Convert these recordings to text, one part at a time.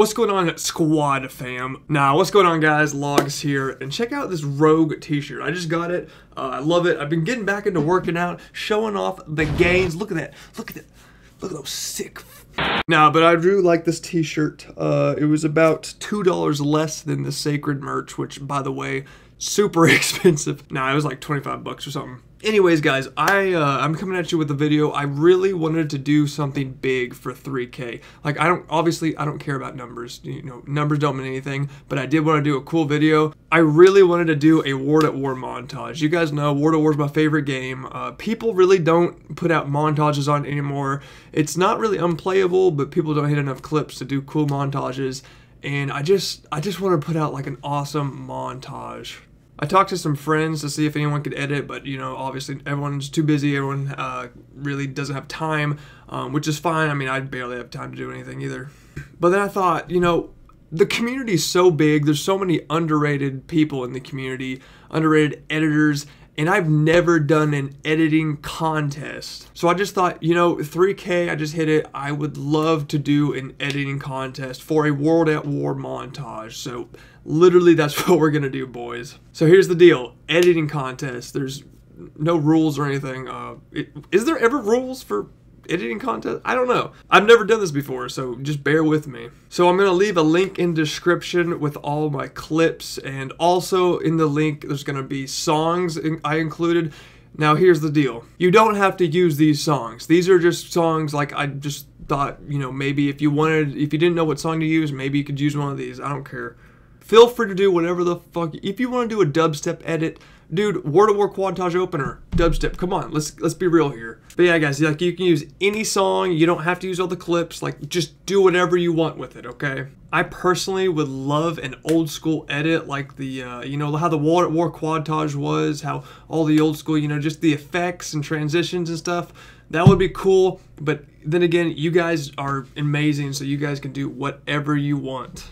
What's going on, squad fam? Now, what's going on, guys? Logz here, and check out this Rogue t-shirt. I just got it. Uh, I love it. I've been getting back into working out, showing off the gains. Look at that. Look at that. Look at those sick. Now, but I do like this t-shirt. Uh, it was about $2 less than the Sacred merch, which, by the way, super expensive. Now, nah, it was like 25 bucks or something. Anyways, guys, I, uh, I'm coming at you with a video. I really wanted to do something big for 3K. Like, I don't, obviously, I don't care about numbers. You know, numbers don't mean anything, but I did want to do a cool video. I really wanted to do a World at War montage. You guys know World at War is my favorite game. Uh, people really don't put out montages on anymore. It's not really unplayable, but people don't hit enough clips to do cool montages. And I just, I just want to put out like an awesome montage I talked to some friends to see if anyone could edit, but you know, obviously everyone's too busy. Everyone uh, really doesn't have time, um, which is fine. I mean, I barely have time to do anything either. But then I thought, you know, the community is so big. There's so many underrated people in the community, underrated editors, and I've never done an editing contest. So I just thought, you know, 3K, I just hit it. I would love to do an editing contest for a World at War montage. So literally that's what we're gonna do, boys. So here's the deal, editing contest. There's no rules or anything. Uh, it, is there ever rules for editing contest? I don't know. I've never done this before, so just bear with me. So I'm gonna leave a link in description with all my clips, and also in the link there's gonna be songs I included. Now here's the deal. You don't have to use these songs. These are just songs like I just thought, you know, maybe if you wanted, if you didn't know what song to use, maybe you could use one of these. I don't care. Feel free to do whatever the fuck. If you want to do a dubstep edit, dude, World of War Quadtage opener, dubstep. Come on, let's let's be real here. But yeah, guys, like you can use any song. You don't have to use all the clips. Like just do whatever you want with it. Okay. I personally would love an old school edit, like the uh, you know how the World at War Quadtage was, how all the old school, you know, just the effects and transitions and stuff. That would be cool. But then again, you guys are amazing, so you guys can do whatever you want.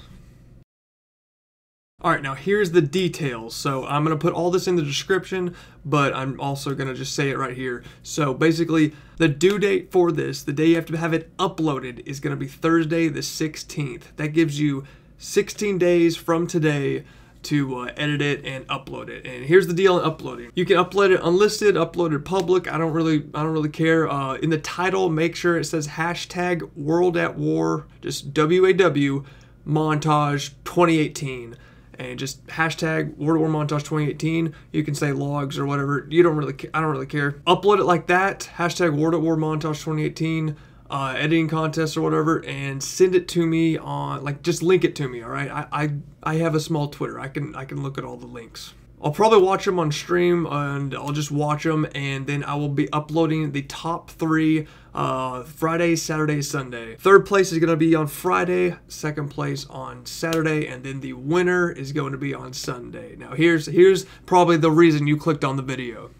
Alright, now here's the details. So I'm going to put all this in the description, but I'm also going to just say it right here. So basically, the due date for this, the day you have to have it uploaded, is going to be Thursday the 16th. That gives you 16 days from today to uh, edit it and upload it. And here's the deal on uploading. You can upload it unlisted, upload it public. I don't really, I don't really care. Uh, in the title, make sure it says hashtag World at War, just W-A-W, montage 2018 and just hashtag World War Montage 2018. You can say Logz or whatever. You don't really, I don't really care. Upload it like that. Hashtag World War Montage 2018. Uh, editing contest or whatever and send it to me on like just link it to me all right I, I I have a small Twitter I can I can look at all the links I'll probably watch them on stream and I'll just watch them and then I will be uploading the top three uh, Friday, Saturday, Sunday. Third place is going to be on Friday, second place on Saturday, and then the winner is going to be on Sunday. Now here's, here's probably the reason you clicked on the video.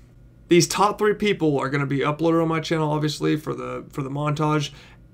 These top three people are going to be uploaded on my channel, obviously, for the, for the montage,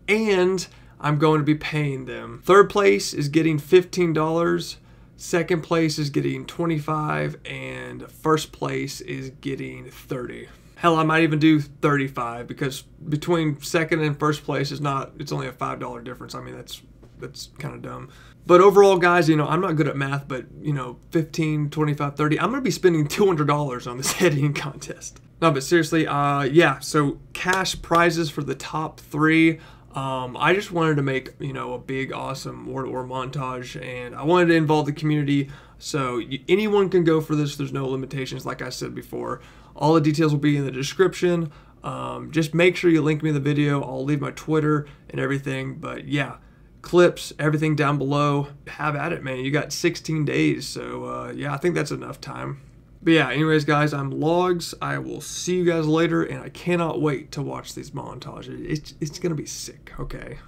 and I'm going to be paying them. Third place is getting $15. Second place is getting 25 and first place is getting 30. Hell, I might even do 35 because between second and first place is not, it's only a $5 difference. I mean, that's, that's kind of dumb. But overall, guys, you know, I'm not good at math, but, you know, 15, 25, 30, I'm going to be spending $200 on this heading contest. No, but seriously, uh, yeah, so cash prizes for the top three. Um, I just wanted to make, you know, a big, awesome War War montage, and I wanted to involve the community, so you, anyone can go for this. There's no limitations, like I said before. All the details will be in the description. Um, just make sure you link me the video. I'll leave my Twitter and everything, but yeah, clips, everything down below. Have at it, man. You got 16 days, so uh, yeah, I think that's enough time. But yeah, anyways, guys, I'm Logz. I will see you guys later, and I cannot wait to watch these montages. It's, it's going to be sick, okay?